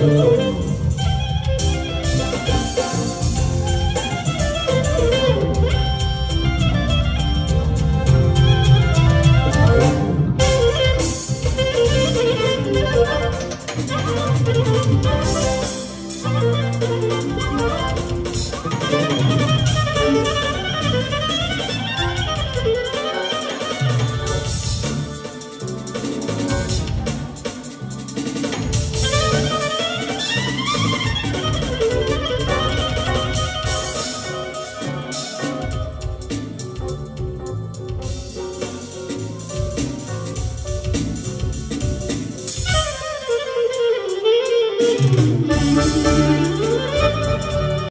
Música